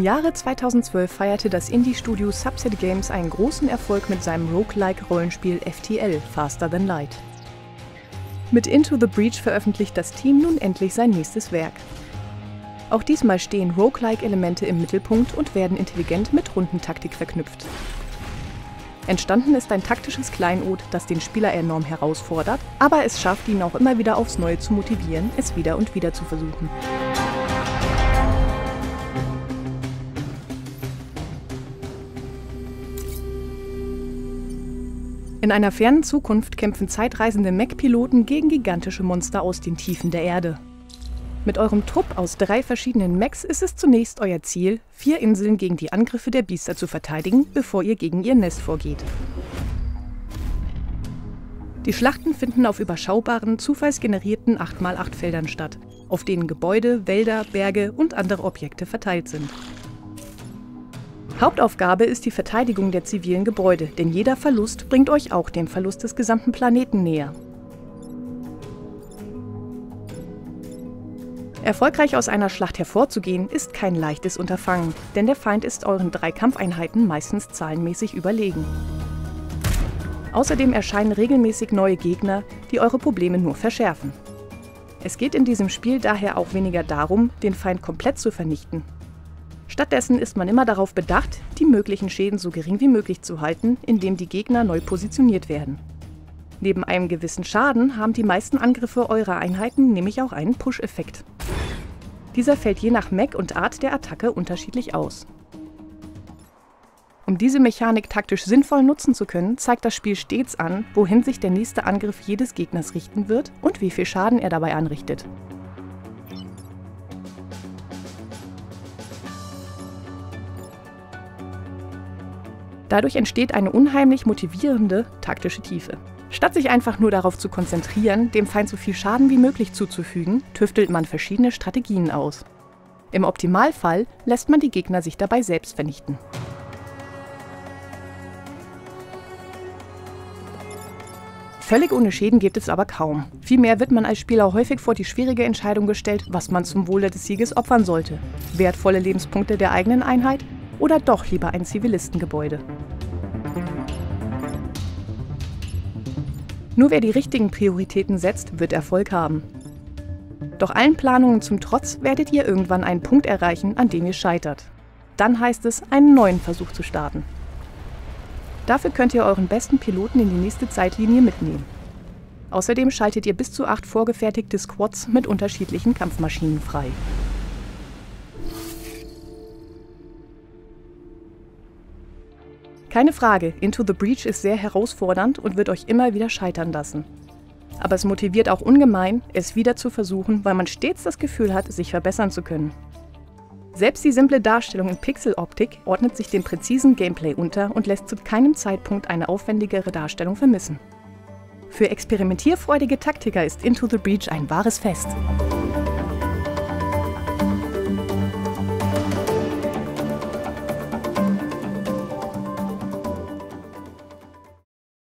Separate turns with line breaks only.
Jahre 2012 feierte das Indie-Studio Subset Games einen großen Erfolg mit seinem Roguelike-Rollenspiel FTL Faster Than Light. Mit Into the Breach veröffentlicht das Team nun endlich sein nächstes Werk. Auch diesmal stehen Roguelike-Elemente im Mittelpunkt und werden intelligent mit Rundentaktik verknüpft. Entstanden ist ein taktisches Kleinod, das den Spieler enorm herausfordert, aber es schafft ihn auch immer wieder aufs Neue zu motivieren, es wieder und wieder zu versuchen. In einer fernen Zukunft kämpfen zeitreisende Mech-Piloten gegen gigantische Monster aus den Tiefen der Erde. Mit eurem Trupp aus drei verschiedenen Mechs ist es zunächst euer Ziel, vier Inseln gegen die Angriffe der Biester zu verteidigen, bevor ihr gegen ihr Nest vorgeht. Die Schlachten finden auf überschaubaren, zufallsgenerierten 8x8 Feldern statt, auf denen Gebäude, Wälder, Berge und andere Objekte verteilt sind. Hauptaufgabe ist die Verteidigung der zivilen Gebäude, denn jeder Verlust bringt euch auch dem Verlust des gesamten Planeten näher. Erfolgreich aus einer Schlacht hervorzugehen, ist kein leichtes Unterfangen, denn der Feind ist euren drei Kampfeinheiten meistens zahlenmäßig überlegen. Außerdem erscheinen regelmäßig neue Gegner, die eure Probleme nur verschärfen. Es geht in diesem Spiel daher auch weniger darum, den Feind komplett zu vernichten, Stattdessen ist man immer darauf bedacht, die möglichen Schäden so gering wie möglich zu halten, indem die Gegner neu positioniert werden. Neben einem gewissen Schaden haben die meisten Angriffe eurer Einheiten nämlich auch einen Push-Effekt. Dieser fällt je nach Mech und Art der Attacke unterschiedlich aus. Um diese Mechanik taktisch sinnvoll nutzen zu können, zeigt das Spiel stets an, wohin sich der nächste Angriff jedes Gegners richten wird und wie viel Schaden er dabei anrichtet. Dadurch entsteht eine unheimlich motivierende taktische Tiefe. Statt sich einfach nur darauf zu konzentrieren, dem Feind so viel Schaden wie möglich zuzufügen, tüftelt man verschiedene Strategien aus. Im Optimalfall lässt man die Gegner sich dabei selbst vernichten. Völlig ohne Schäden gibt es aber kaum. Vielmehr wird man als Spieler häufig vor die schwierige Entscheidung gestellt, was man zum Wohle des Sieges opfern sollte. Wertvolle Lebenspunkte der eigenen Einheit oder doch lieber ein Zivilistengebäude. Nur wer die richtigen Prioritäten setzt, wird Erfolg haben. Doch allen Planungen zum Trotz werdet ihr irgendwann einen Punkt erreichen, an dem ihr scheitert. Dann heißt es, einen neuen Versuch zu starten. Dafür könnt ihr euren besten Piloten in die nächste Zeitlinie mitnehmen. Außerdem schaltet ihr bis zu acht vorgefertigte Squads mit unterschiedlichen Kampfmaschinen frei. Keine Frage, Into the Breach ist sehr herausfordernd und wird euch immer wieder scheitern lassen. Aber es motiviert auch ungemein, es wieder zu versuchen, weil man stets das Gefühl hat, sich verbessern zu können. Selbst die simple Darstellung in Pixeloptik ordnet sich dem präzisen Gameplay unter und lässt zu keinem Zeitpunkt eine aufwendigere Darstellung vermissen. Für experimentierfreudige Taktiker ist Into the Breach ein wahres Fest.